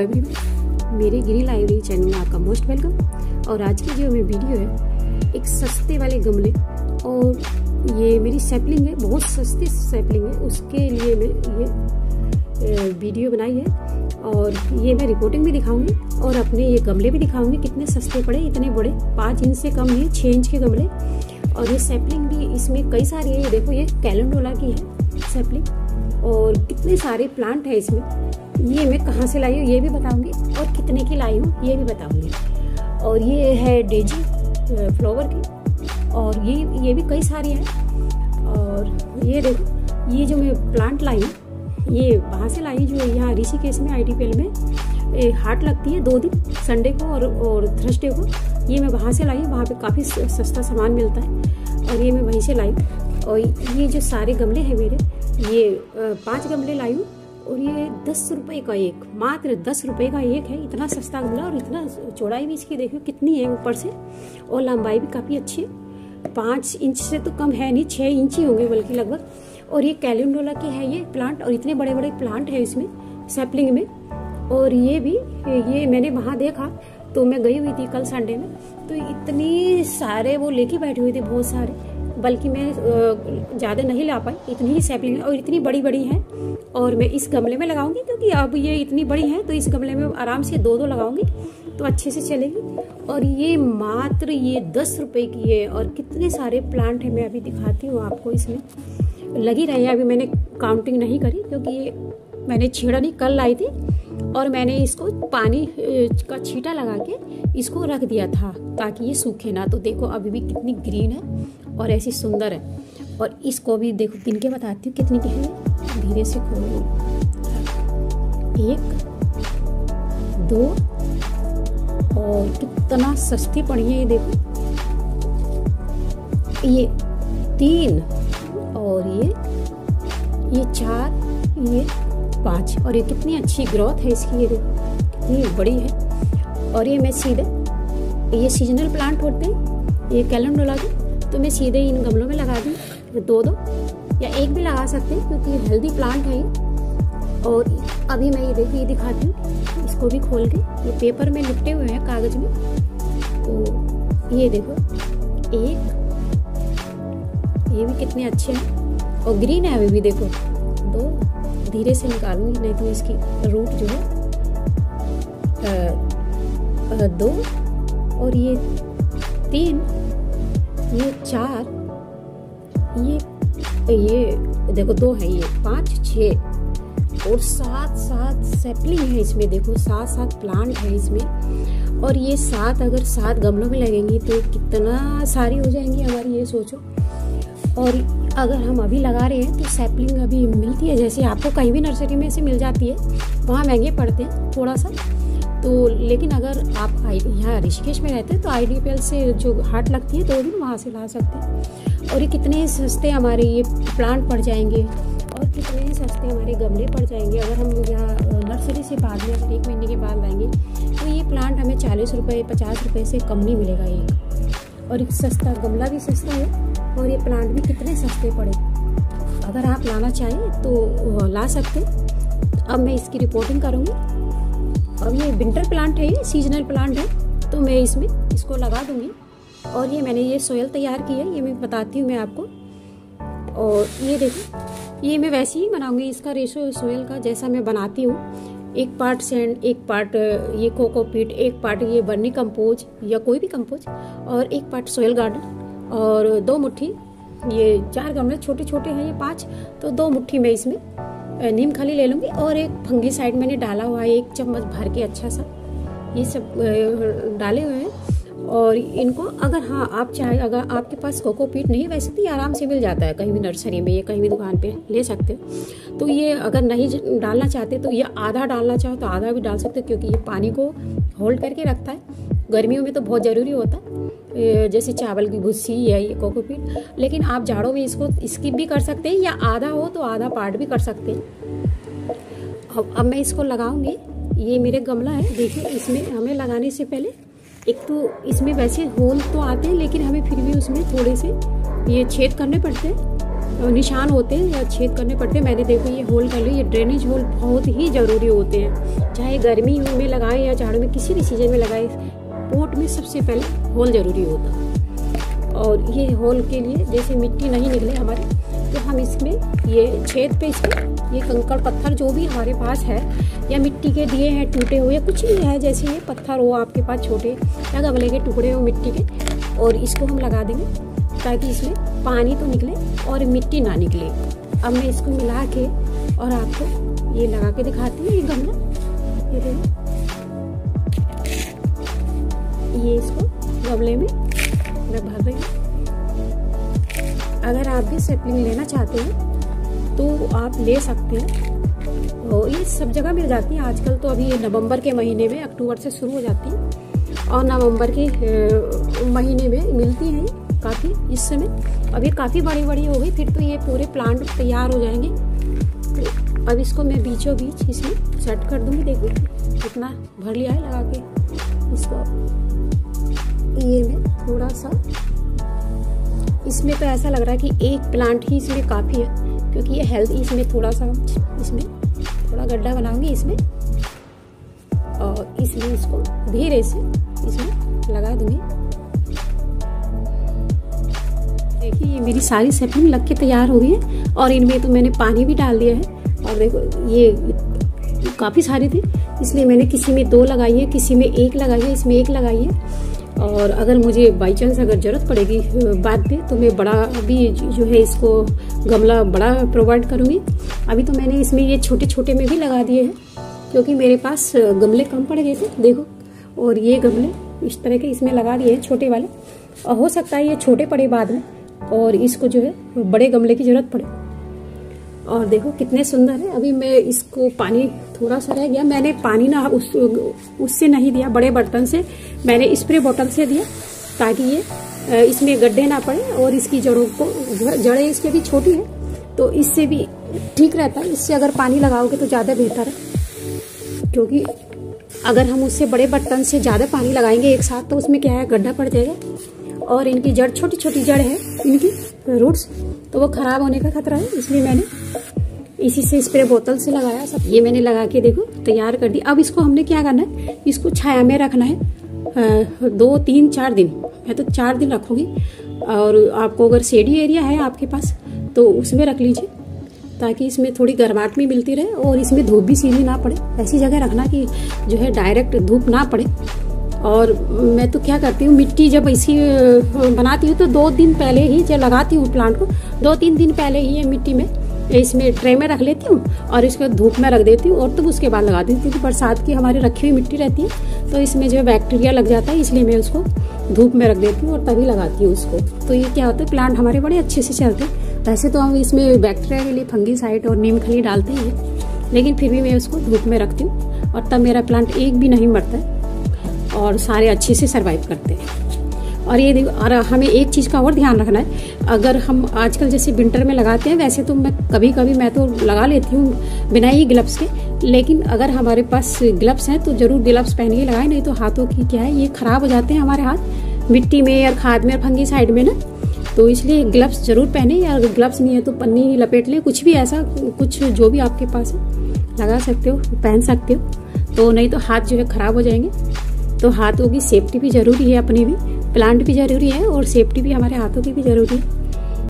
Everyone मेरे गिरी library channel में आपका मोस्ट वेलकम और आज की जो मेरी वीडियो है, एक सस्ते वाले गमले, और ये मेरी सैपलिंग है, बहुत सस्ती सैपलिंग है, उसके लिए मैं ये वीडियो बनाई है। और ये मैं रिपोर्टिंग भी दिखाऊँगी, और अपने ये गमले भी दिखाऊँगी, कितने सस्ते पड़े, इतने बड़े, पाँच इंच से कम नहीं, छः इंच के गमले। और ये सैपलिंग भी, इसमें कई सारी है ये देखो, ये कैलेंडोला की है सैपलिंग और कितने सारे प्लांट है इसमें। ये मैं कहाँ से लाई हूँ, ये भी बताऊँगी और कितने की लाई हूँ, ये भी बताऊँगी। और ये है डेजी फ्लावर की। और ये ये भी कई सारी हैं। और ये देखो, ये जो मैं प्लांट लाई हूँ, ये वहाँ से लाई जो यहाँ ऋषिकेश में आई में हाट लगती है दो दिन संडे को और और थर्सडे को। ये मैं वहाँ से लाई वहाँ पे काफ़ी सस्ता सामान मिलता है। और ये मैं वहीं से लाई और ये जो सारे गमले हैं मेरे ये पाँच गमले लाई हूँ और ये दस रुपए का एक, मात्र दस रुपए का एक है। इतना सस्ता गमला और इतना चौड़ाई भी इसकी देखो कितनी है ऊपर से और लंबाई भी काफ़ी अच्छी है। पाँच इंच से तो कम है नहीं छः इंच ही होंगे बल्कि लगभग। और ये कैलेंडोला के है ये प्लांट और इतने बड़े बड़े प्लांट है इसमें, सैपलिंग में। और ये भी, ये मैंने वहाँ देखा तो मैं गई हुई थी कल संडे में तो इतनी सारे वो लेके बैठे हुए थे, बहुत सारे। बल्कि मैं ज़्यादा नहीं ला पाई, इतनी ही सैपलिंग और इतनी बड़ी बड़ी हैं। और मैं इस गमले में लगाऊँगी क्योंकि अब ये इतनी बड़ी हैं तो इस गमले में आराम से दो दो लगाऊँगी तो अच्छे से चलेगी। और ये मात्र ये दस रुपये की है और कितने सारे प्लांट हैं, मैं अभी दिखाती हूँ आपको इसमें। लगी रही है, अभी मैंने काउंटिंग नहीं करी क्योंकि ये मैंने छेड़ा नहीं, कल लाई थी। और मैंने इसको पानी का छीटा लगा के इसको रख दिया था ताकि ये सूखे ना। तो देखो अभी भी कितनी ग्रीन है और ऐसी सुंदर है। और इसको भी देखो गिन के बताती हूँ कितनी है। धीरे से खोलो। एक, दो, और कितना सस्ती पड़ी है ये देखो। ये तीन, और ये ये चार, ये पाँच, और ये कितनी अच्छी ग्रोथ है इसकी, ये देखो। कितनी बड़ी है। और ये मैं सीधे, ये सीजनल प्लांट होते हैं, ये कैलेंडोला के तो मैं सीधे इन गमलों में लगा दूँ दो दो, या एक भी लगा सकते हैं, क्योंकि ये हेल्दी प्लांट है और अभी मैं ये देखिए दिखाती हूँ, इसको भी खोल के, ये पेपर में लिपटे हुए हैं कागज़ में। तो ये देखो, एक, ये भी कितने अच्छे हैं, और ग्रीन है अभी भी देखो। दो, धीरे से निकालूँगी, नहीं तो इसकी रूट जो है दो और ये तीन, ये चार, ये ये देखो दो है ये, पाँच छ और सात सात सेपलिंग है इसमें, देखो सात सात प्लांट है इसमें, और ये सात अगर सात गमलों में लगेंगी तो कितना सारी हो जाएँगी हमारी ये सोचो। और अगर हम अभी लगा रहे हैं तो सैपलिंग अभी मिलती है, जैसे आपको कहीं भी नर्सरी में से मिल जाती है, वहाँ महँगे पड़ते हैं, थोड़ा सा। तो लेकिन अगर आप यहाँ ऋषिकेश में रहते हैं तो आईडीपीएल से जो हाट लगती है दो दिन वहाँ से ला सकते हैं। और ये कितने सस्ते हमारे ये प्लांट पड़ जाएँगे, और कितने सस्ते हमारे गमले पड़ जाएँगे। अगर हम यहाँ नर्सरी से बाद में एक महीने के बाद लाएँगे तो ये प्लांट हमें चालीस रुपये पचास रुपये से कम नहीं मिलेगा ये। और एक सस्ता गमला भी सस्ता है, और ये प्लांट भी कितने सस्ते पड़े। अगर आप लाना चाहें तो ला सकते अब मैं इसकी रिपोर्टिंग करूँगी। अब ये विंटर प्लांट है, ये सीजनल प्लांट है तो मैं इसमें, इसको लगा दूँगी। और ये मैंने ये सोयल तैयार की है, ये मैं बताती हूँ मैं आपको। और ये देखो, ये मैं वैसे ही बनाऊँगी, इसका रेशो सोयल का जैसा मैं बनाती हूँ। एक पार्ट सैंड एक पार्ट ये कोकोपीट एक पार्ट ये बर्नी कंपोज या कोई भी कंपोज और एक पार्ट सोयल गार्डन और दो मुट्ठी, ये चार गमले छोटे छोटे हैं, ये पाँच तो दो मुट्ठी मैं इसमें नीम खाली ले लूँगी और एक फंगी साइड मैंने डाला हुआ है, एक चम्मच भर के अच्छा सा। ये सब डाले हुए हैं। और इनको अगर हाँ आप चाहे, अगर आपके पास कोकोपीट नहीं, वैसे तो ये आराम से मिल जाता है, कहीं भी नर्सरी में या कहीं भी दुकान पे ले सकते हो। तो ये अगर नहीं डालना चाहते तो ये आधा डालना चाहो तो आधा भी डाल सकते हो, क्योंकि ये पानी को होल्ड करके रखता है। गर्मियों में तो बहुत ज़रूरी होता है। जैसे चावल की भुस्सी या ये कोकोपीट। लेकिन आप जाड़ों में इसको स्किप भी कर सकते हैं या आधा हो तो आधा पार्ट भी कर सकते हैं। अब अब मैं इसको लगाऊँगी। ये मेरे गमला है। देखिए, इसमें हमें लगाने से पहले एक तो इसमें वैसे होल तो आते हैं, लेकिन हमें फिर भी उसमें थोड़े से ये छेद करने पड़ते हैं। निशान होते हैं या छेद करने पड़ते हैं। मैंने देखो, ये होल कर लिया ये ड्रेनेज होल बहुत ही ज़रूरी होते हैं। चाहे गर्मी में लगाए या जाड़ों में, किसी भी सीज़न में लगाए पोट में सबसे पहले होल ज़रूरी होता है। और ये होल के लिए जैसे मिट्टी नहीं निकले हमारे तो हम इसमें ये छेद पे इसमें ये कंकड़ पत्थर जो भी हमारे पास है, या मिट्टी के दिए हैं, टूटे हुए कुछ भी है, जैसे ये पत्थर हो आपके पास छोटे, या गमले के टुकड़े हो मिट्टी के, और इसको हम लगा देंगे ताकि इसमें पानी तो निकले और मिट्टी ना निकले। अब मैं इसको मिला के और आपको ये लगा के दिखाती हूँ, ये गमला। ये देखो। गमले में? मैं भर रही हूँ। अगर आप भी सेपलिंग लेना चाहते हैं तो आप ले सकते हैं। और ये सब जगह मिल जाती है। आजकल तो अभी नवंबर के महीने में, अक्टूबर से शुरू हो जाती है। और नवंबर के महीने में मिलती है काफ़ी इस समय। ये काफ़ी बड़ी बड़ी हो गई, फिर तो ये पूरे प्लांट तैयार हो जाएँगे। तो अब इसको मैं बीचों बीच इसमें सेट कर दूँगी। देखो, कितना भर लिया है लगा के इसको। ये मैं थोड़ा सा। इसमें तो ऐसा लग रहा है कि एक प्लांट ही इसमें काफ़ी है, क्योंकि ये हेल्थ इसमें थोड़ा सा, इसमें थोड़ा गड्ढा बनाऊँगी इसमें। और इसमें इसको धीरे से इसमें लगा दूँगी। देखिए, ये मेरी सारी सेटिंग लग के तैयार हो गई है, और इनमें तो मैंने पानी भी डाल दिया है। और देखो, ये काफ़ी सारी थी, इसलिए मैंने किसी में दो लगाई है, किसी में एक लगाई है, इसमें एक लगाई है। और अगर मुझे बाई चांस अगर ज़रूरत पड़ेगी बाद में तो मैं बड़ा अभी जो है इसको गमला बड़ा प्रोवाइड करूँगी। अभी तो मैंने इसमें ये छोटे छोटे में भी लगा दिए हैं, क्योंकि मेरे पास गमले कम पड़ गए थे, देखो। और ये गमले इस तरह के इसमें लगा दिए हैं छोटे वाले। और हो सकता है ये छोटे पड़े बाद में, और इसको जो है बड़े गमले की ज़रूरत पड़े। और देखो कितने सुंदर है। अभी मैं इसको पानी थोड़ा सा रह गया। मैंने पानी ना उस, उससे नहीं दिया, बड़े बर्तन से। मैंने स्प्रे बोतल से दिया ताकि ये इसमें गड्ढे ना पड़े और इसकी जड़ों को, जड़ें इसके भी छोटी है तो इससे भी ठीक रहता है। इससे अगर पानी लगाओगे तो ज़्यादा बेहतर है। क्योंकि अगर हम उससे बड़े बर्तन से ज़्यादा पानी लगाएँगे एक साथ तो उसमें क्या है, गड्ढा पड़ जाएगा। और इनकी जड़ छोटी छोटी जड़ है, इनकी रूट्स तो वो खराब होने का खतरा है, इसलिए मैंने इसी से स्प्रे बोतल से लगाया, सब ये मैंने लगा के देखो, तैयार कर दी अब इसको हमने क्या करना है, इसको छाया में रखना है दो, तीन, चार दिन। मैं तो चार दिन रखूँगी। और आपको अगर सेडी एरिया है आपके पास तो उसमें रख लीजिए, ताकि इसमें थोड़ी गर्माहट भी मिलती रहे और इसमें धूप भी सीधी ना पड़े। ऐसी जगह रखना कि जो है डायरेक्ट धूप ना पड़े। और मैं तो क्या करती हूँ, मिट्टी जब इसी बनाती हूँ तो दो दिन पहले ही जब लगाती हूँ प्लांट को, दो तीन दिन पहले ही ये मिट्टी में इसमें ट्रे में रख लेती हूँ और इसको धूप में रख देती हूँ और तब उसके बाद लगा देती हूँ क्योंकि बरसात की हमारी रखी हुई मिट्टी रहती है तो इसमें जो बैक्टीरिया लग जाता है, इसलिए मैं उसको धूप में रख देती हूँ और तभी लगाती हूँ उसको। तो ये क्या होता है प्लांट हमारे बड़े अच्छे से चलते हैं। वैसे तो हम इसमें बैक्टीरिया के लिए फंगी साइड और नीम खली डालते हैं लेकिन फिर भी मैं उसको धूप में रखती हूँ और तब मेरा प्लांट एक भी नहीं मरता है। और सारे अच्छे से सर्वाइव करते हैं। और ये और हमें एक चीज़ का और ध्यान रखना है। अगर हम आजकल जैसे विंटर में लगाते हैं, वैसे तो मैं कभी कभी मैं तो लगा लेती हूँ बिना ही ग्लव्स के। लेकिन अगर हमारे पास ग्लव्स हैं तो ज़रूर ग्लव्स पहन के लगाए, नहीं तो हाथों की क्या है, ये ख़राब हो जाते हैं हमारे हाथ। मिट्टी में या खाद में और फंगी साइड में ना। तो इसलिए ग्लव्स ज़रूर पहने, या ग्लव्स नहीं है तो पन्नी लपेट लें, कुछ भी ऐसा, कुछ जो भी आपके पास है। लगा सकते हो, पहन सकते हो। तो नहीं तो हाथ जो है ख़राब हो जाएँगे। तो हाथों की सेफ्टी भी ज़रूरी है अपनी भी प्लांट भी ज़रूरी है और सेफ्टी भी हमारे हाथों की भी ज़रूरी है।